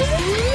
Woo!